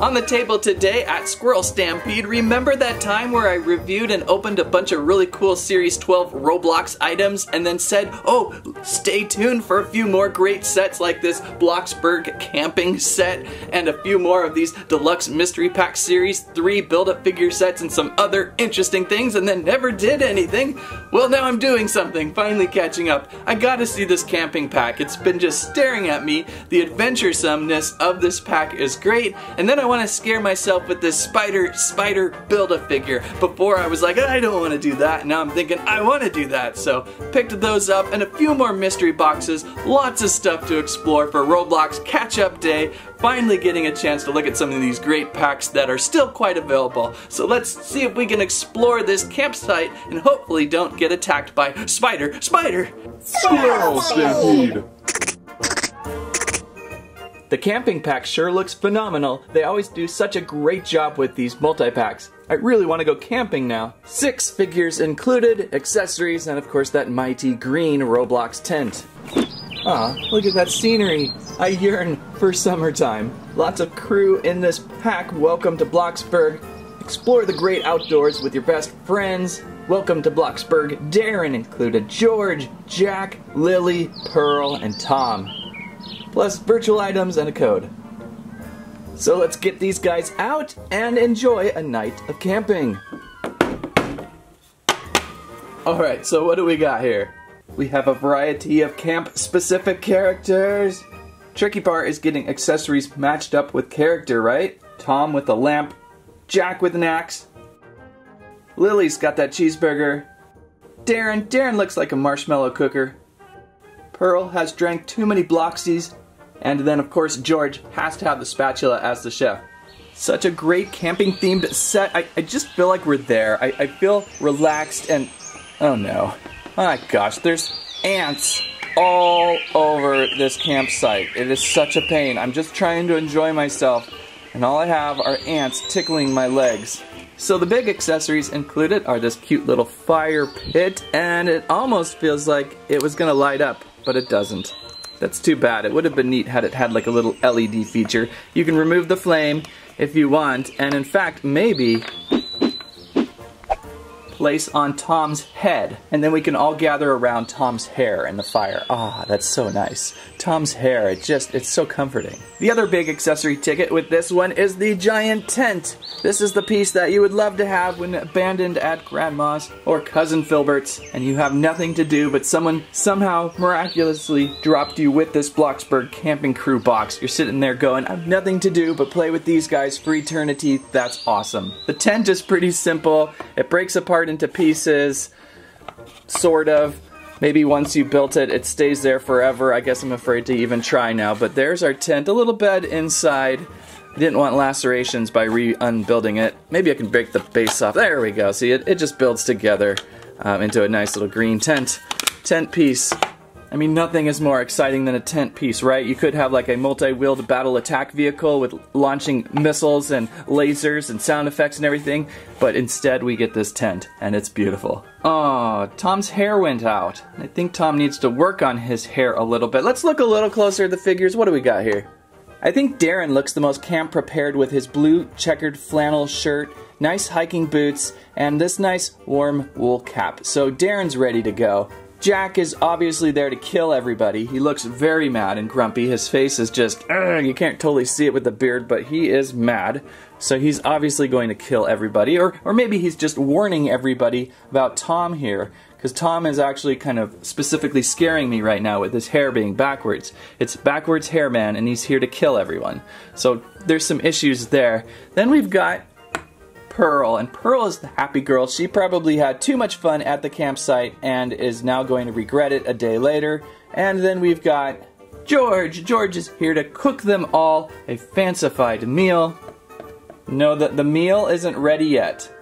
On the table today at Squirrel Stampede, remember that time where I reviewed and opened a bunch of really cool Series 12 Roblox items and then said, oh, stay tuned for a few more great sets like this Bloxburg camping set and a few more of these deluxe mystery pack series 3 build-a-figure sets and some other interesting things and then never did anything? Well, now I'm doing something, finally catching up. I gotta see this camping pack. It's been just staring at me. The adventuresomeness of this pack is great, and then I want to scare myself with this spider spider build-a-figure. Before I was like, I don't want to do that. Now I'm thinking I want to do that. So picked those up and a few more mystery boxes. Lots of stuff to explore for Roblox catch-up day. Finally getting a chance to look at some of these great packs that are still quite available. So let's see if we can explore this campsite and hopefully don't get attacked by spider, spider. Squirrel Stampede! The camping pack sure looks phenomenal. They always do such a great job with these multi-packs. I really want to go camping now. Six figures included, accessories, and of course that mighty green Roblox tent. Ah, look at that scenery. I yearn for summertime. Lots of crew in this pack. Welcome to Bloxburg. Explore the great outdoors with your best friends. Welcome to Bloxburg. Darren included George, Jack, Lily, Pearl, and Tom plus virtual items and a code. So let's get these guys out and enjoy a night of camping. Alright, so what do we got here? We have a variety of camp-specific characters. Tricky part is getting accessories matched up with character, right? Tom with a lamp, Jack with an axe, Lily's got that cheeseburger, Darren, Darren looks like a marshmallow cooker, Pearl has drank too many Bloxies, and then, of course, George has to have the spatula as the chef. Such a great camping themed set. I, I just feel like we're there. I, I feel relaxed and. Oh no. My gosh, there's ants all over this campsite. It is such a pain. I'm just trying to enjoy myself, and all I have are ants tickling my legs. So the big accessories included are this cute little fire pit, and it almost feels like it was gonna light up, but it doesn't. That's too bad. It would have been neat had it had like a little LED feature. You can remove the flame if you want, and in fact, maybe place on Tom's head. And then we can all gather around Tom's hair in the fire. Ah, that's so nice. Tom's hair, it just, it's so comforting. The other big accessory ticket with this one is the giant tent. This is the piece that you would love to have when abandoned at grandma's or cousin Filbert's and you have nothing to do but someone somehow miraculously dropped you with this Bloxburg camping crew box. You're sitting there going, I have nothing to do but play with these guys for eternity. That's awesome. The tent is pretty simple. It breaks apart into pieces, sort of. Maybe once you built it, it stays there forever. I guess I'm afraid to even try now. But there's our tent, a little bed inside. I didn't want lacerations by re-unbuilding it. Maybe I can break the base off. There we go. See, it, it just builds together um, into a nice little green tent. Tent piece. I mean, nothing is more exciting than a tent piece, right? You could have like a multi-wheeled battle attack vehicle with launching missiles and lasers and sound effects and everything, but instead we get this tent, and it's beautiful. Oh, Tom's hair went out. I think Tom needs to work on his hair a little bit. Let's look a little closer at the figures. What do we got here? I think Darren looks the most camp prepared with his blue checkered flannel shirt, nice hiking boots, and this nice warm wool cap. So Darren's ready to go. Jack is obviously there to kill everybody. He looks very mad and grumpy. His face is just, you can't totally see it with the beard, but he is mad. So he's obviously going to kill everybody, or, or maybe he's just warning everybody about Tom here because Tom is actually kind of specifically scaring me right now with his hair being backwards. It's backwards hair man, and he's here to kill everyone. So there's some issues there. Then we've got Pearl, and Pearl is the happy girl. She probably had too much fun at the campsite and is now going to regret it a day later. And then we've got George. George is here to cook them all a fancified meal. No, that the meal isn't ready yet.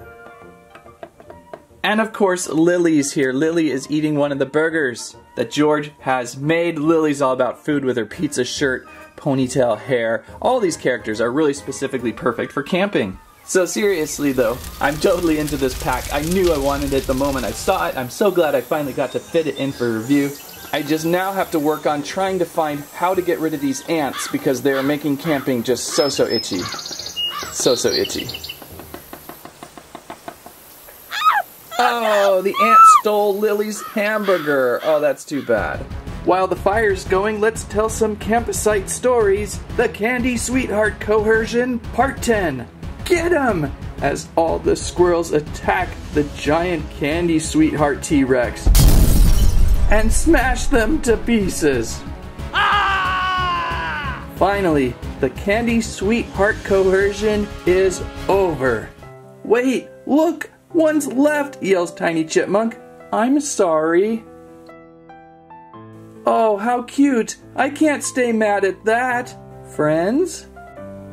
And of course, Lily's here. Lily is eating one of the burgers that George has made. Lily's all about food with her pizza shirt, ponytail hair. All these characters are really specifically perfect for camping. So seriously though, I'm totally into this pack. I knew I wanted it the moment I saw it. I'm so glad I finally got to fit it in for review. I just now have to work on trying to find how to get rid of these ants because they are making camping just so, so itchy. So, so itchy. Oh, the ant stole Lily's hamburger. Oh, that's too bad. While the fire's going, let's tell some campsite stories. The Candy Sweetheart Coercion, Part 10. Get 'em! As all the squirrels attack the giant Candy Sweetheart T-Rex and smash them to pieces. Ah! Finally, the Candy Sweetheart Coercion is over. Wait, look! One's left, yells Tiny Chipmunk. I'm sorry. Oh, how cute! I can't stay mad at that. Friends?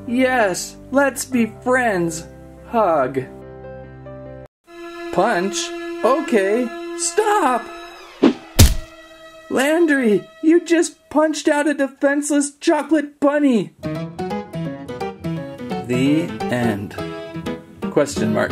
Yes, let's be friends. Hug. Punch? Okay, stop! Landry, you just punched out a defenseless chocolate bunny. The end. Question mark.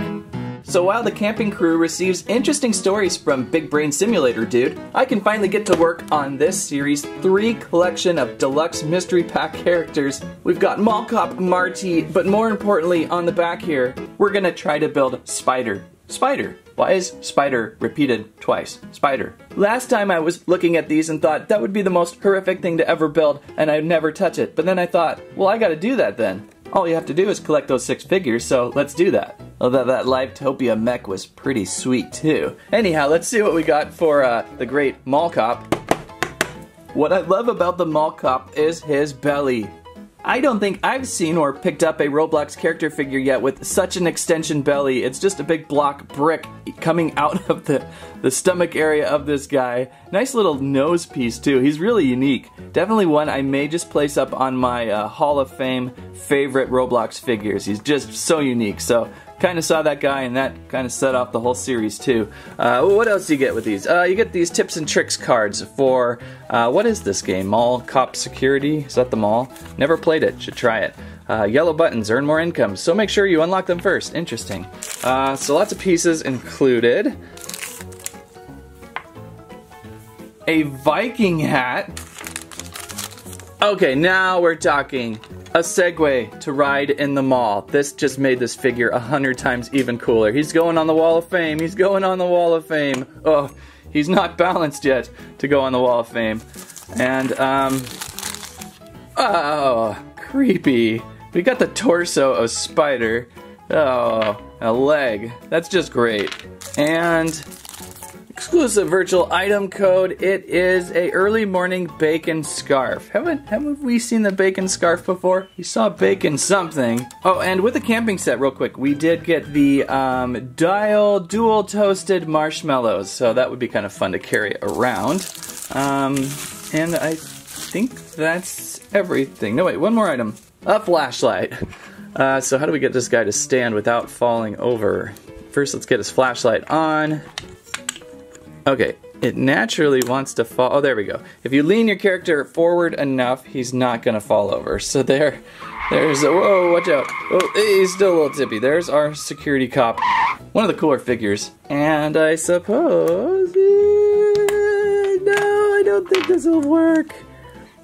So while the camping crew receives interesting stories from Big Brain Simulator Dude, I can finally get to work on this series' three collection of deluxe mystery pack characters. We've got Mall Cop Marty, but more importantly on the back here, we're gonna try to build Spider. Spider. Why is spider repeated twice? Spider. Last time I was looking at these and thought that would be the most horrific thing to ever build and I'd never touch it. But then I thought, well, I gotta do that then. All you have to do is collect those six figures, so let's do that. Although that Livetopia mech was pretty sweet too. Anyhow, let's see what we got for uh, the great Mall Cop. What I love about the Mall Cop is his belly. I don't think I've seen or picked up a Roblox character figure yet with such an extension belly. It's just a big block brick coming out of the, the stomach area of this guy. Nice little nose piece too. He's really unique. Definitely one I may just place up on my uh, Hall of Fame favorite Roblox figures. He's just so unique. So kind of saw that guy and that kind of set off the whole series too. Uh, what else do you get with these? Uh, you get these tips and tricks cards for, uh, what is this game? Mall Cop Security? Is that the mall? Never played it, should try it. Uh, yellow buttons earn more income, so make sure you unlock them first. Interesting. Uh, so lots of pieces included. A Viking hat. Okay, now we're talking a Segway to ride in the mall. This just made this figure a hundred times even cooler. He's going on the Wall of Fame. He's going on the Wall of Fame. Oh, he's not balanced yet to go on the Wall of Fame. And, um, oh, creepy. We got the torso of Spider. Oh, a leg. That's just great. And exclusive virtual item code. It is a early morning bacon scarf. Haven't haven't we seen the bacon scarf before? We saw bacon something. Oh, and with the camping set, real quick, we did get the um, dial dual toasted marshmallows. So that would be kind of fun to carry around. Um, and I think that's everything. No, wait, one more item. A flashlight. Uh, so how do we get this guy to stand without falling over? First, let's get his flashlight on. Okay, it naturally wants to fall. Oh, there we go. If you lean your character forward enough, he's not gonna fall over. So there, there's a, whoa, watch out. Oh, he's still a little tippy. There's our security cop. One of the cooler figures. And I suppose, eh, no, I don't think this will work.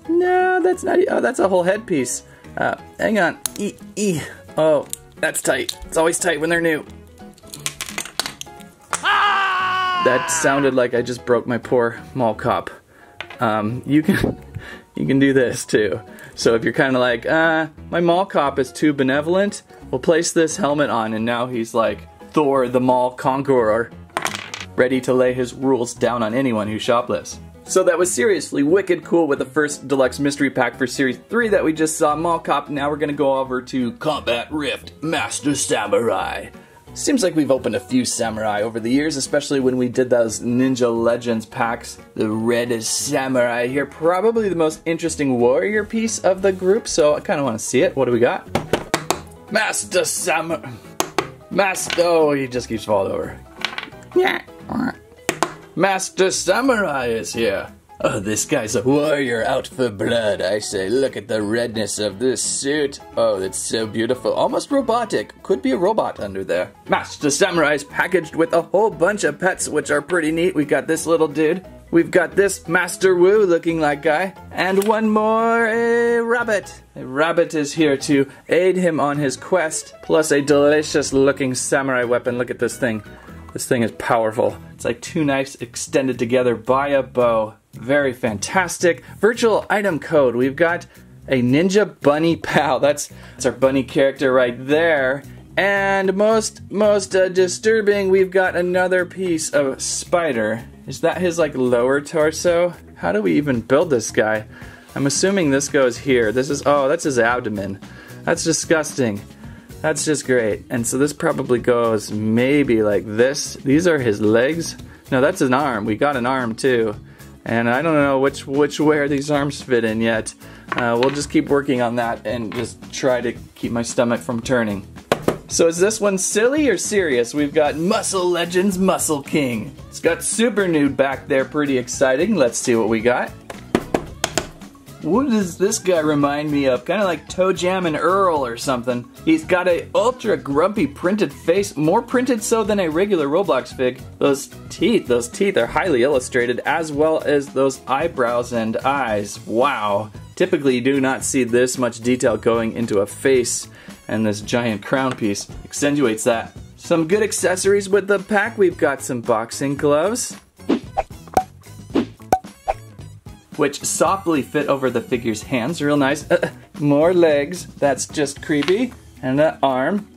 No, that's not, oh, that's a whole headpiece. Uh, hang on, e, e. Oh, that's tight. It's always tight when they're new. That sounded like I just broke my poor mall cop. Um, you can you can do this too. So if you're kind of like, uh, my mall cop is too benevolent, we'll place this helmet on and now he's like Thor the mall conqueror, ready to lay his rules down on anyone who shoplifts. So that was seriously wicked cool with the first deluxe mystery pack for series 3 that we just saw, Mall Cop. Now we're gonna go over to Combat Rift Master Samurai. Seems like we've opened a few samurai over the years, especially when we did those Ninja Legends packs. The Red Samurai here, probably the most interesting warrior piece of the group, so I kind of want to see it. What do we got? Master Samurai. Master. Oh, he just keeps falling over. Yeah. Master Samurai is here. Oh, this guy's a warrior out for blood, I say. Look at the redness of this suit. Oh, it's so beautiful. Almost robotic. Could be a robot under there. Master Samurai's packaged with a whole bunch of pets, which are pretty neat. We got this little dude. We've got this Master Wu looking like guy. And one more, a rabbit. A rabbit is here to aid him on his quest. Plus a delicious looking samurai weapon. Look at this thing. This thing is powerful. It's like two knives extended together by a bow. Very fantastic. Virtual item code. We've got a Ninja Bunny Pal. That's, that's our bunny character right there. And most most uh, disturbing, we've got another piece of spider. Is that his like lower torso? How do we even build this guy? I'm assuming this goes here. This is oh, that's his abdomen. That's disgusting. That's just great. And so this probably goes maybe like this. These are his legs. No, that's an arm. We got an arm too. And I don't know which which where these arms fit in yet. Uh, we'll just keep working on that and just try to keep my stomach from turning. So is this one silly or serious? We've got Muscle Legends Muscle King. It's got Super Nude back there, pretty exciting. Let's see what we got. What does this guy remind me of? Kind of like ToeJam and Earl or something. He's got a ultra grumpy printed face, more printed so than a regular Roblox fig. Those teeth, those teeth are highly illustrated as well as those eyebrows and eyes. Wow. Typically you do not see this much detail going into a face and this giant crown piece accentuates that. Some good accessories with the pack. We've got some boxing gloves, which softly fit over the figure's hands. Real nice. Uh, more legs. That's just creepy. And an arm,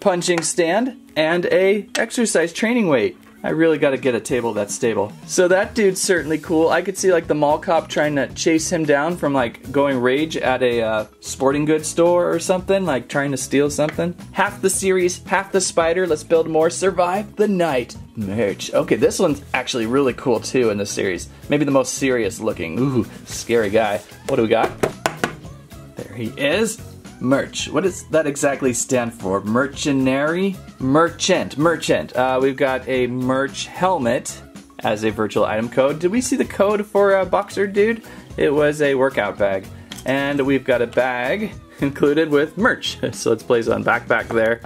punching stand, and a exercise training weight. I really got to get a table that's stable. So that dude's certainly cool. I could see like the mall cop trying to chase him down from like going rage at a uh, sporting goods store or something, like trying to steal something. Half the series, half the spider. Let's build more. Survive the night merch. Okay, this one's actually really cool too in the series. Maybe the most serious looking. Ooh, scary guy. What do we got? There he is. Merch. What does that exactly stand for? Mercenary? Merchant. Merchant. Uh, we've got a merch helmet as a virtual item code. Did we see the code for a boxer dude? It was a workout bag. And we've got a bag included with merch. So let's place on backpack there.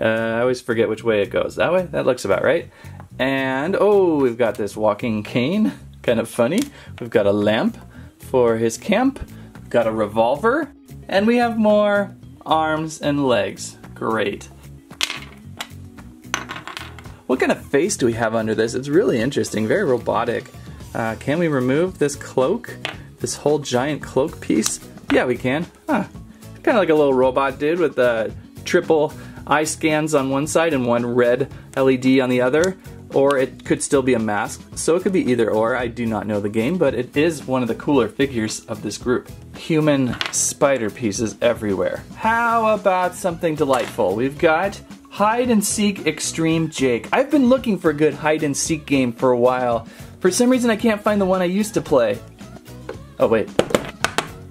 Uh, I always forget which way it goes. That way? That looks about right. And, oh, we've got this walking cane. Kind of funny. We've got a lamp for his camp. We've got a revolver. And we have more arms and legs. Great. What kind of face do we have under this? It's really interesting, very robotic. Uh, can we remove this cloak? This whole giant cloak piece? Yeah, we can. Huh. Kind of like a little robot dude with the triple eye scans on one side and one red LED on the other or it could still be a mask, so it could be either or. I do not know the game, but it is one of the cooler figures of this group. Human spider pieces everywhere. How about something delightful? We've got Hide and Seek Extreme Jake. I've been looking for a good hide and seek game for a while. For some reason I can't find the one I used to play. Oh wait.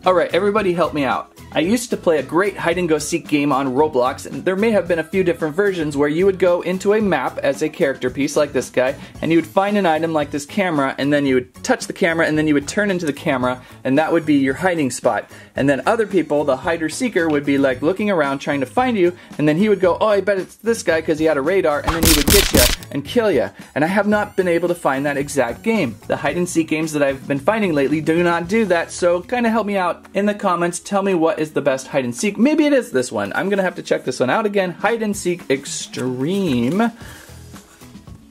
Alright, everybody help me out. I used to play a great hide and go seek game on Roblox, and there may have been a few different versions where you would go into a map as a character piece like this guy, and you would find an item like this camera, and then you would touch the camera, and then you would turn into the camera, and that would be your hiding spot. And then other people, the hider seeker, would be like looking around trying to find you, and then he would go, oh, I bet it's this guy because he had a radar, and then he would get you and kill you. And I have not been able to find that exact game. The hide and seek games that I've been finding lately do not do that, so kind of help me out in the comments. Tell me what is the best hide and seek. Maybe it is this one. I'm gonna have to check this one out again. Hide and seek extreme.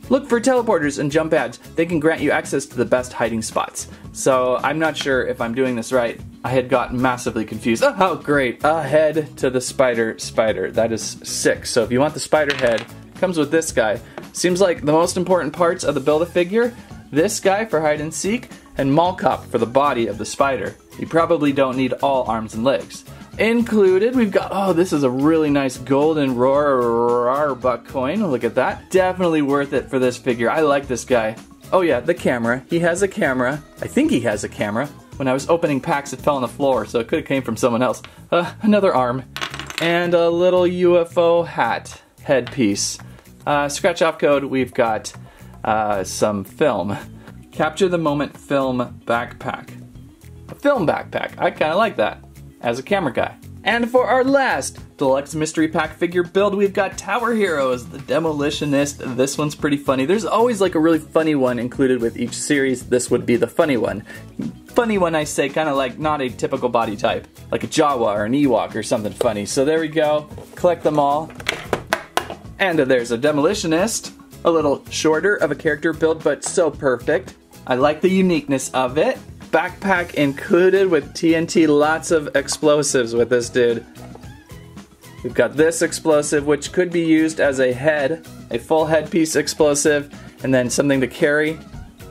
Look for teleporters and jump pads. They can grant you access to the best hiding spots. So I'm not sure if I'm doing this right. I had gotten massively confused. Oh, great. A head to the spider spider. That is sick. So if you want the spider head, comes with this guy. Seems like the most important parts of the Build-A-Figure, this guy for hide and seek, and Mall for the body of the spider. You probably don't need all arms and legs. Included, we've got, oh, this is a really nice golden Robux coin. Look at that. Definitely worth it for this figure. I like this guy. Oh yeah, the camera. He has a camera. I think he has a camera. When I was opening packs, it fell on the floor, so it could have came from someone else. Uh, another arm. And a little UFO hat headpiece. Uh, scratch off code, we've got uh, some film. Capture the moment film backpack. A film backpack. I kind of like that as a camera guy. And for our last deluxe mystery pack figure build, we've got Tower Heroes, the Demolitionist. This one's pretty funny. There's always like a really funny one included with each series. This would be the funny one. Funny one, I say, kind of like not a typical body type, like a Jawa or an Ewok or something funny. So there we go. Collect them all. And there's a Demolitionist. A little shorter of a character build, but so perfect. I like the uniqueness of it backpack included with TNT, lots of explosives with this dude. We've got this explosive, which could be used as a head, a full headpiece explosive, and then something to carry.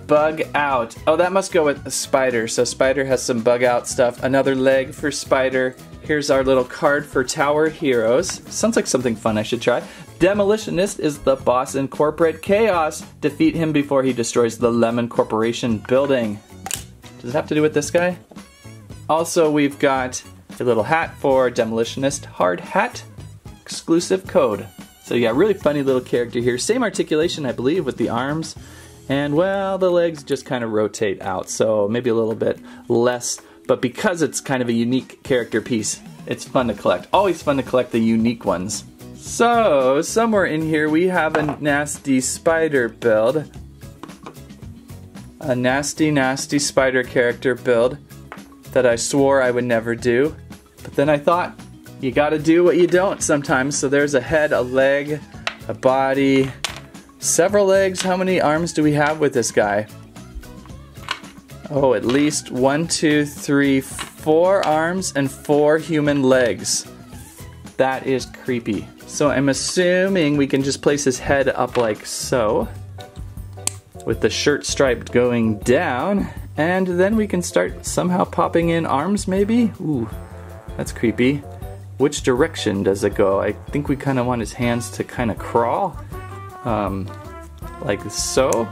Bug out. Oh, that must go with Spider. So Spider has some bug out stuff. Another leg for Spider. Here's our little card for Tower Heroes. Sounds like something fun I should try. Demolitionist is the boss in Corporate Chaos. Defeat him before he destroys the Lemon Corporation building. Does it have to do with this guy? Also, we've got a little hat for Demolitionist Hard Hat exclusive code. So yeah, really funny little character here. Same articulation, I believe, with the arms. And well, the legs just kind of rotate out, so maybe a little bit less. But because it's kind of a unique character piece, it's fun to collect. Always fun to collect the unique ones. So, somewhere in here we have a nasty spider build a nasty, nasty spider character build that I swore I would never do. But then I thought, you gotta do what you don't sometimes. So there's a head, a leg, a body, several legs. How many arms do we have with this guy? Oh, at least one, two, three, four arms and four human legs. That is creepy. So I'm assuming we can just place his head up like so with the shirt stripe going down. And then we can start somehow popping in arms maybe? Ooh, that's creepy. Which direction does it go? I think we kind of want his hands to kind of crawl. Um, like so.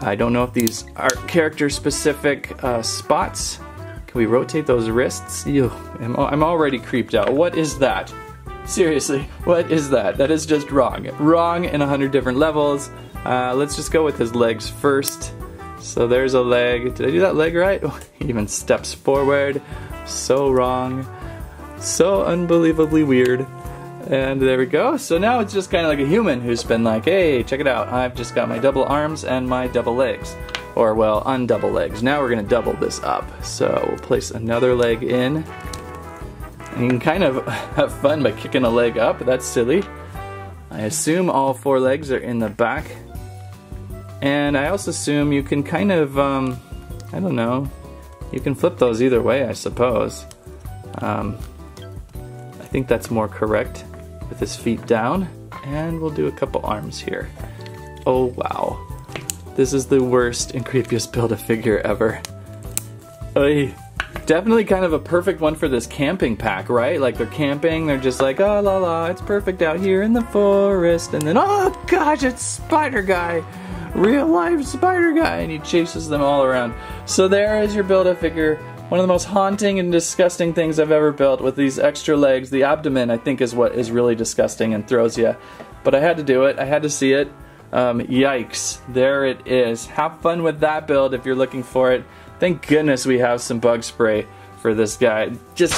I don't know if these are character specific uh, spots. Can we rotate those wrists? Ew, I'm, I'm already creeped out. What is that? Seriously, what is that? That is just wrong. Wrong in a hundred different levels. Uh, let's just go with his legs first. So there's a leg. Did I do that leg right? he even steps forward. So wrong. So unbelievably weird. And there we go. So now it's just kind of like a human who's been like, hey, check it out. I've just got my double arms and my double legs. Or, well, undouble legs. Now we're going to double this up. So we'll place another leg in. You can kind of have fun by kicking a leg up. That's silly. I assume all four legs are in the back and I also assume you can kind of, um, I don't know, you can flip those either way, I suppose. Um, I think that's more correct with his feet down. And we'll do a couple arms here. Oh wow. This is the worst and creepiest Build-A-Figure ever. Oy. Definitely kind of a perfect one for this camping pack, right? Like they're camping, they're just like, oh la la, it's perfect out here in the forest. And then, oh gosh, it's Spider Guy real life spider guy and he chases them all around. So there is your Build-A-Figure. One of the most haunting and disgusting things I've ever built with these extra legs. The abdomen I think is what is really disgusting and throws you. But I had to do it. I had to see it. Um, yikes. There it is. Have fun with that build if you're looking for it. Thank goodness we have some bug spray for this guy. Just,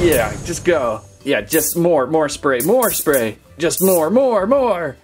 yeah, just go. Yeah, just more, more spray, more spray. Just more, more, more,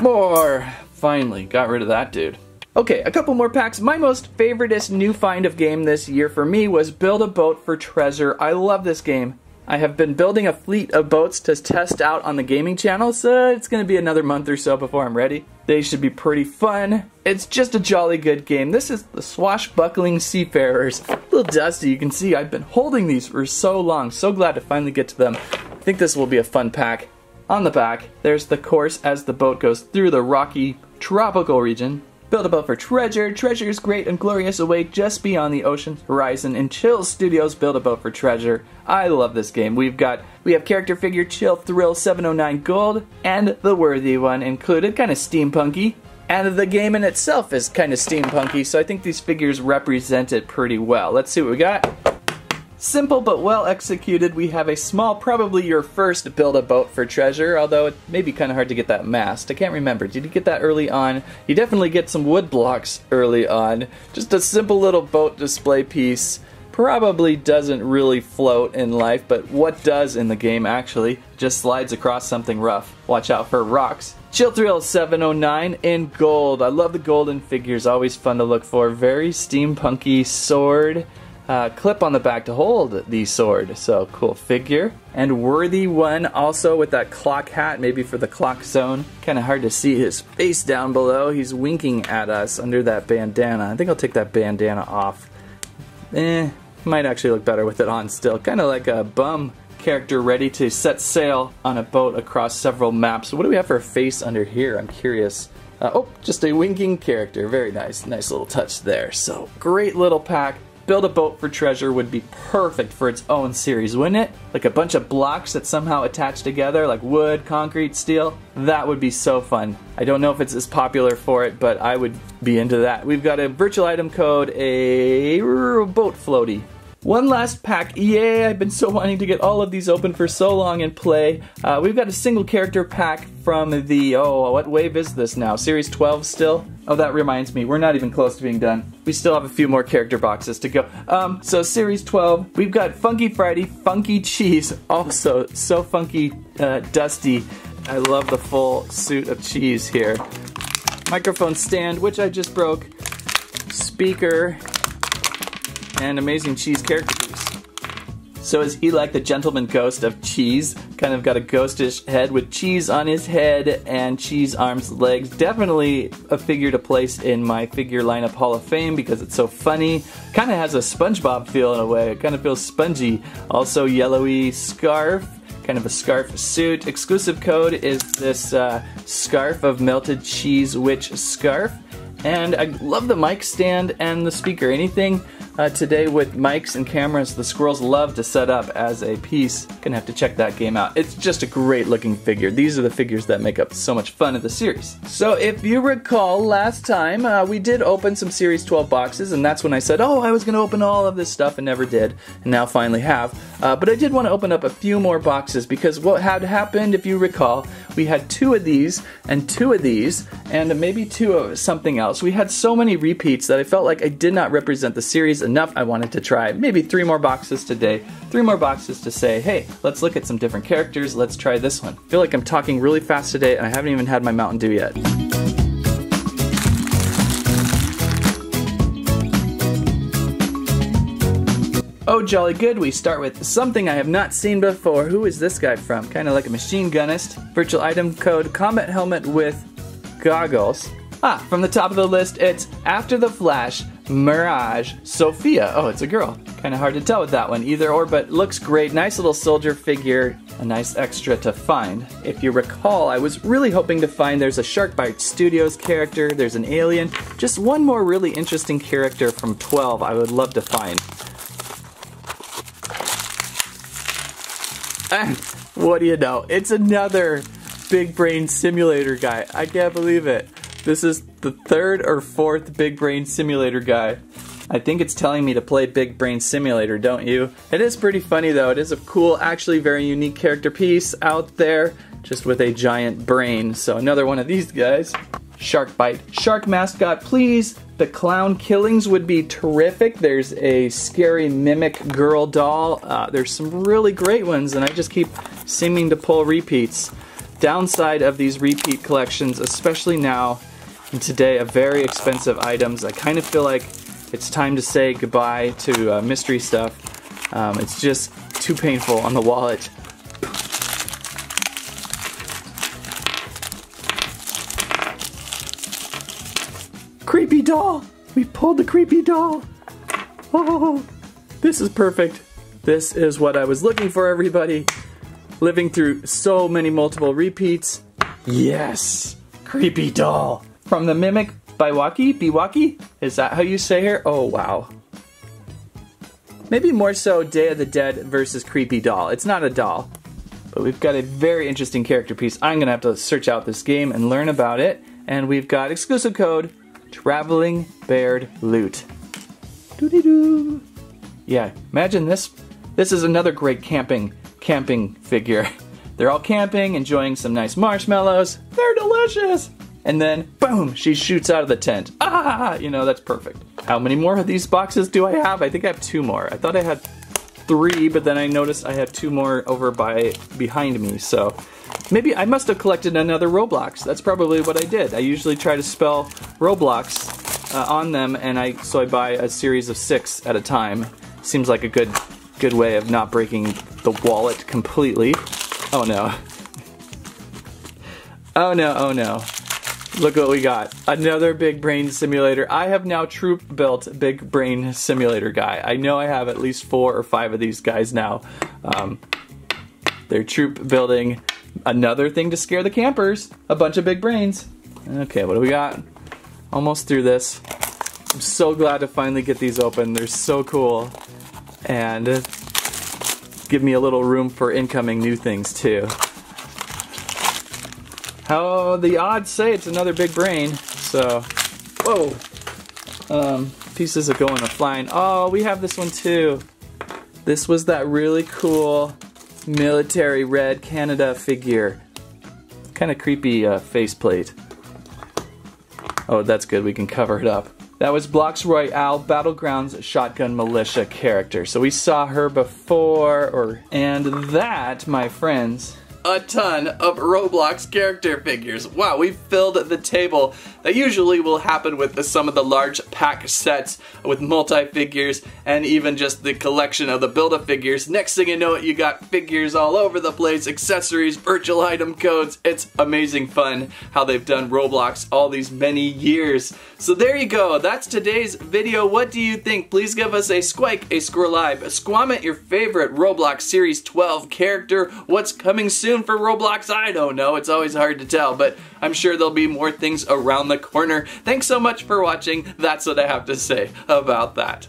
more. Finally, got rid of that dude. Okay, a couple more packs. My most favoriteest new find of game this year for me was Build a Boat for Treasure. I love this game. I have been building a fleet of boats to test out on the gaming channel, so it's to be another month or so before I'm ready. They should be pretty fun. It's just a jolly good game. This is the Swashbuckling Seafarers. A little dusty, you can see I've been holding these for so long. So glad to finally get to them. I think this will be a fun pack. On the back, there's the course as the boat goes through the rocky tropical region. Build a boat for treasure. Treasures great and glorious await just beyond the ocean horizon. In Chill Studios, build a boat for treasure. I love this game. We've got we have character figure Chill Thrill 709 Gold and the worthy one included, kind of steampunky. And the game in itself is kind of steampunky, so I think these figures represent it pretty well. Let's see what we got. Simple but well executed, we have a small, probably your first build a boat for treasure, although it may be kind of hard to get that mast. I can't remember. Did you get that early on? You definitely get some wood blocks early on. Just a simple little boat display piece. Probably doesn't really float in life, but what does in the game actually just slides across something rough. Watch out for rocks. Chill Thrill 709 in gold. I love the golden figures, always fun to look for. Very steampunky sword uh, clip on the back to hold the sword. So cool figure. And worthy one also with that clock hat, maybe for the clock zone. Kind of hard to see his face down below. He's winking at us under that bandana. I think I'll take that bandana off. Eh, might actually look better with it on still. Kind of like a bum character ready to set sail on a boat across several maps. What do we have for a face under here? I'm curious. Uh, oh, just a winking character. Very nice. Nice little touch there. So, great little pack. Build a boat for treasure would be perfect for its own series, wouldn't it? Like a bunch of blocks that somehow attach together, like wood, concrete, steel. That would be so fun. I don't know if it's as popular for it, but I would be into that. We've got a virtual item code, a boat floaty. One last pack. Yay, I've been so wanting to get all of these open for so long and play. Uh, we've got a single character pack from the, oh, what wave is this now? Series 12 still? Oh, that reminds me, we're not even close to being done. We still have a few more character boxes to go. Um, so Series 12, we've got Funky Friday, Funky Cheese, also so funky, uh, dusty. I love the full suit of cheese here. Microphone stand, which I just broke. Speaker, and amazing cheese character piece. So is he like the gentleman ghost of cheese? Kind of got a ghostish head with cheese on his head and cheese arms, legs. Definitely a figure to place in my figure lineup Hall of Fame because it's so funny. Kind of has a SpongeBob feel in a way. It kind of feels spongy. Also yellowy scarf kind of a scarf suit. Exclusive code is this uh, scarf of melted cheese witch scarf. And I love the mic stand and the speaker. Anything uh, today with mics and cameras the squirrels love to set up as a piece. Gonna have to check that game out. It's just a great looking figure. These are the figures that make up so much fun of the series. So if you recall last time, uh, we did open some Series 12 boxes and that's when I said, oh, I was gonna open all of this stuff and never did, and now finally have. Uh, but I did want to open up a few more boxes because what had happened, if you recall, we had two of these and two of these and maybe two of something else. We had so many repeats that I felt like I did not represent the series enough. I wanted to try maybe three more boxes today, three more boxes to say, hey, let's look at some different characters, let's try this one. I feel like I'm talking really fast today and I haven't even had my Mountain Dew yet. Oh, jolly good. We start with something I have not seen before. Who is this guy from? Kind of like a machine gunist. Virtual item code combat helmet with goggles. Ah, from the top of the list, it's After the Flash, Mirage, Sophia. Oh, it's a girl. Kind of hard to tell with that one either or, but looks great. Nice little soldier figure. A nice extra to find. If you recall, I was really hoping to find there's a Sharkbite Studios character, there's an alien, just one more really interesting character from 12 I would love to find. Ah, what do you know? It's another Big Brain Simulator guy. I can't believe it. This is the third or fourth Big Brain Simulator guy. I think it's telling me to play Big Brain Simulator, don't you? It is pretty funny though. It is a cool, actually very unique character piece out there, just with a giant brain. So another one of these guys. Shark Bite. Shark mascot, please. The clown killings would be terrific. There's a scary mimic girl doll. Uh, there's some really great ones, and I just keep seeming to pull repeats. Downside of these repeat collections, especially now today, of very expensive items, I kind of feel like it's time to say goodbye to uh, mystery stuff. Um, it's just too painful on the wallet. Creepy doll! We pulled the creepy doll! Oh, this is perfect. This is what I was looking for, everybody. Living through so many multiple repeats. Yes! Creepy doll! From the Mimic Biwaki? Biwaki? Is that how you say her? Oh, wow. Maybe more so Day of the Dead versus Creepy Doll. It's not a doll, but we've got a very interesting character piece. I'm gonna have to search out this game and learn about it. And we've got exclusive code Traveling Baird Loot. -doo -doo. Yeah, imagine this This is another great camping, camping figure. They're all camping, enjoying some nice marshmallows. They're delicious! And then, boom, she shoots out of the tent. Ah, you know, that's perfect. How many more of these boxes do I have? I think I have two more. I thought I had three, but then I noticed I had two more over by behind me, so maybe I must have collected another Roblox. That's probably what I did. I usually try to spell Roblox uh, on them, and I so I buy a series of six at a time. Seems like a good good way of not breaking the wallet completely. Oh no. Oh no, oh no. Look what we got. Another big brain simulator. I have now troop built big brain simulator guy. I know I have at least four or five of these guys now. Um, they're troop building. Another thing to scare the campers. A bunch of big brains. Okay, what do we got? Almost through this. I'm so glad to finally get these open. They're so cool. And give me a little room for incoming new things too. How the odds say it's another big brain. So, whoa. Um, pieces are going to flying. Oh, we have this one too. This was that really cool military red Canada figure. Kind of creepy uh, faceplate. Oh, that's good. We can cover it up. That was Blox Royale Battlegrounds Shotgun Militia character. So we saw her before, or and that, my friends, a ton of Roblox character figures. Wow, we filled the table. That usually will happen with some of the large pack sets with multi-figures and even just the collection of the Build-A-Figures. Next thing you know it, you got figures all over the place, accessories, virtual item codes. It's amazing fun how they've done Roblox all these many years. So there you go, that's today's video. What do you think? Please give us a squike, a score live, a squammet your favorite Roblox Series 12 character. What's coming soon? Soon for Roblox? I don't know. It's always hard to tell, but I'm sure there'll be more things around the corner. Thanks so much for watching. That's what I have to say about that.